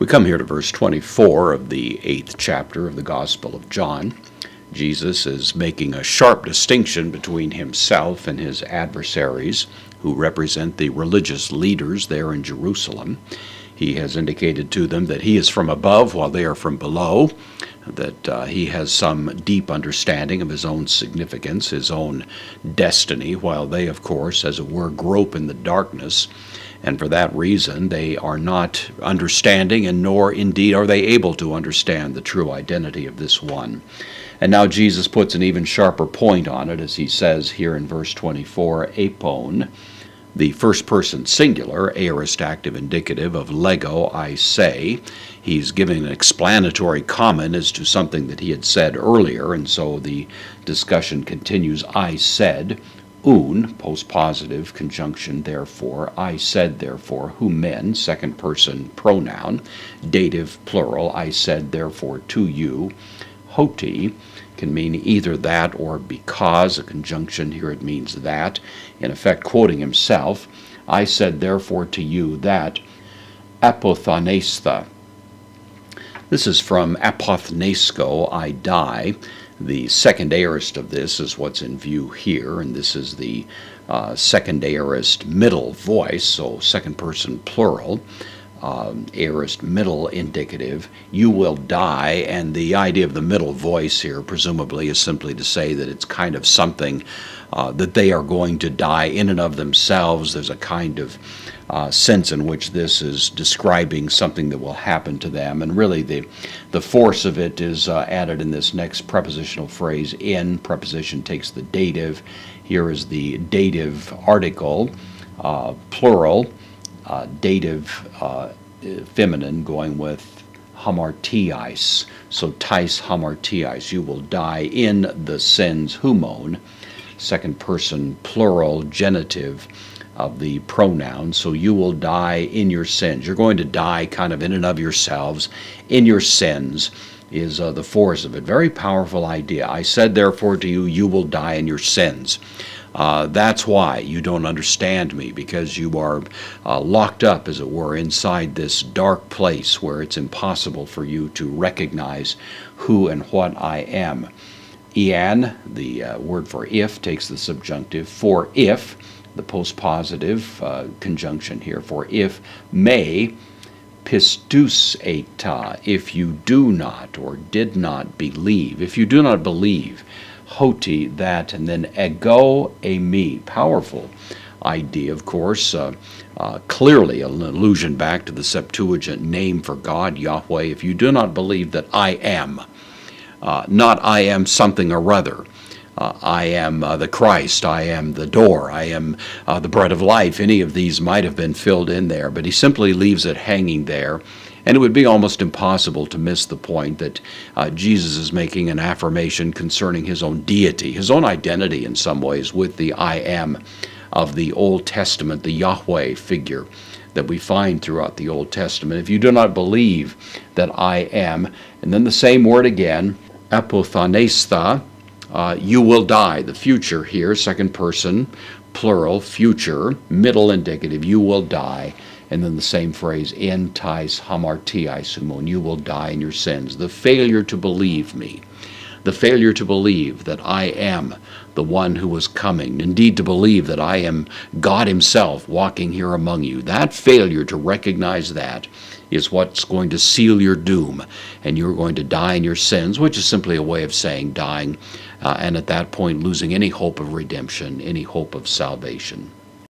We come here to verse 24 of the eighth chapter of the Gospel of John. Jesus is making a sharp distinction between himself and his adversaries, who represent the religious leaders there in Jerusalem. He has indicated to them that he is from above while they are from below, that uh, he has some deep understanding of his own significance, his own destiny, while they, of course, as it were, grope in the darkness. And for that reason, they are not understanding, and nor indeed are they able to understand the true identity of this one. And now Jesus puts an even sharper point on it as he says here in verse 24, apone, the first person singular, aorist active indicative of lego, I say. He's giving an explanatory comment as to something that he had said earlier, and so the discussion continues, I said, oun, postpositive conjunction, therefore, I said, therefore, humin, second person pronoun, dative plural, I said, therefore, to you, hoti, can mean either that or because, a conjunction here it means that, in effect quoting himself, I said therefore to you that apothaneisthe. This is from apothnesko, I die. The second aorist of this is what's in view here, and this is the uh, second aorist middle voice, so second person plural um, aorist middle indicative, you will die. And the idea of the middle voice here, presumably, is simply to say that it's kind of something uh, that they are going to die in and of themselves. There's a kind of uh, sense in which this is describing something that will happen to them. And really, the, the force of it is uh, added in this next prepositional phrase in. Preposition takes the dative. Here is the dative article, uh, plural uh, dative uh, feminine going with hamartiais. So tais hamartiais, you will die in the sins humon, second person plural genitive of the pronoun. So you will die in your sins. You're going to die kind of in and of yourselves in your sins is uh, the force of it. Very powerful idea. I said, therefore, to you, you will die in your sins. Uh, that's why you don't understand me, because you are uh, locked up, as it were, inside this dark place where it's impossible for you to recognize who and what I am. ean, the uh, word for if, takes the subjunctive. For if, the postpositive uh, conjunction here, for if may, pisteusete, if you do not or did not believe, if you do not believe, hoti, that, and then ego, a me, powerful idea, of course. Uh, uh, clearly an allusion back to the Septuagint name for God, Yahweh. If you do not believe that I am, uh, not I am something or other, uh, I am uh, the Christ, I am the door, I am uh, the bread of life. Any of these might have been filled in there, but he simply leaves it hanging there and it would be almost impossible to miss the point that uh, Jesus is making an affirmation concerning his own deity, his own identity in some ways, with the I am of the Old Testament, the Yahweh figure that we find throughout the Old Testament. If you do not believe that I am, and then the same word again, apothaneisthe, uh, you will die. The future here, second person, plural, future, middle indicative, you will die and then the same phrase, en tais hamartiais humon, you will die in your sins. The failure to believe me, the failure to believe that I am the one who was coming, indeed to believe that I am God Himself walking here among you. That failure to recognize that is what's going to seal your doom, and you're going to die in your sins, which is simply a way of saying dying, uh, and at that point losing any hope of redemption, any hope of salvation.